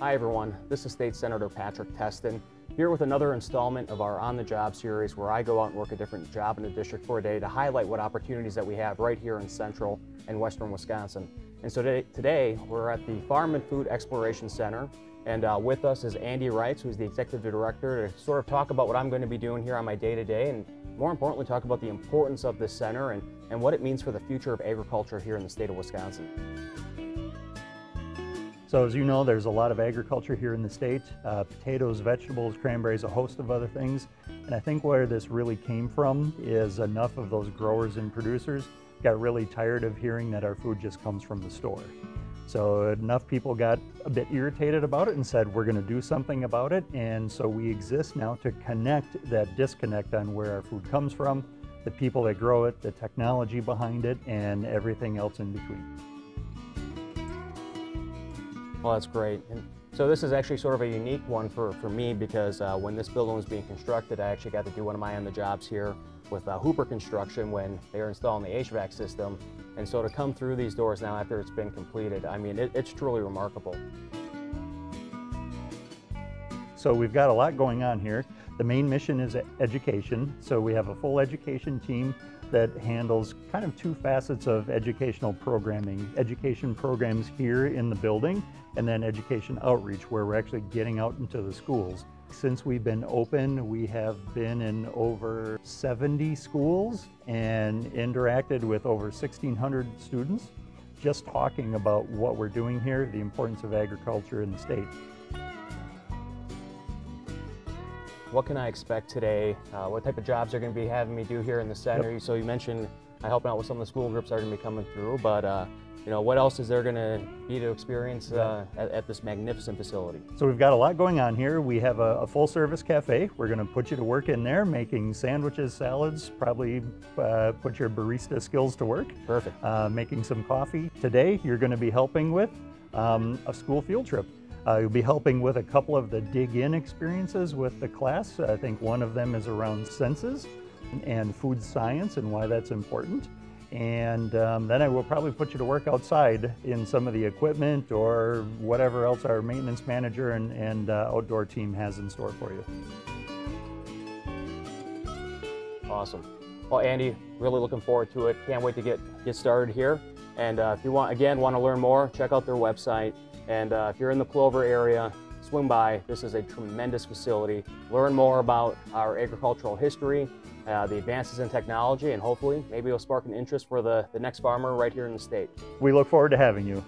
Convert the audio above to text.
Hi everyone, this is State Senator Patrick Testin, here with another installment of our On the Job series where I go out and work a different job in the district for a day to highlight what opportunities that we have right here in central and western Wisconsin. And so today, today we're at the Farm and Food Exploration Center and uh, with us is Andy Reitz, who's the Executive Director, to sort of talk about what I'm going to be doing here on my day-to-day -day, and more importantly talk about the importance of this center and, and what it means for the future of agriculture here in the state of Wisconsin. So as you know, there's a lot of agriculture here in the state, uh, potatoes, vegetables, cranberries, a host of other things. And I think where this really came from is enough of those growers and producers got really tired of hearing that our food just comes from the store. So enough people got a bit irritated about it and said, we're gonna do something about it. And so we exist now to connect that disconnect on where our food comes from, the people that grow it, the technology behind it, and everything else in between. Well, that's great. And so this is actually sort of a unique one for, for me because uh, when this building was being constructed, I actually got to do one of my on the jobs here with uh, Hooper Construction when they were installing the HVAC system. And so to come through these doors now after it's been completed, I mean, it, it's truly remarkable. So we've got a lot going on here. The main mission is education. So we have a full education team that handles kind of two facets of educational programming. Education programs here in the building and then education outreach where we're actually getting out into the schools. Since we've been open, we have been in over 70 schools and interacted with over 1,600 students just talking about what we're doing here, the importance of agriculture in the state. What can I expect today? Uh, what type of jobs are going to be having me do here in the center? Yep. So you mentioned I helping out with some of the school groups that are going to be coming through, but uh, you know, what else is there going to be to experience uh, at, at, this magnificent facility? So we've got a lot going on here. We have a, a full service cafe. We're going to put you to work in there making sandwiches, salads, probably uh, put your barista skills to work. Perfect. Uh, making some coffee. Today you're going to be helping with um, a school field trip. Uh, you'll be helping with a couple of the dig in experiences with the class. I think one of them is around senses and food science and why that's important. And um, then I will probably put you to work outside in some of the equipment or whatever else our maintenance manager and, and uh, outdoor team has in store for you. Awesome. Well, Andy, really looking forward to it. Can't wait to get, get started here. And uh, if you want, again, want to learn more, check out their website, and uh, if you're in the Plover area, swing by. This is a tremendous facility. Learn more about our agricultural history, uh, the advances in technology, and hopefully maybe it'll spark an interest for the, the next farmer right here in the state. We look forward to having you.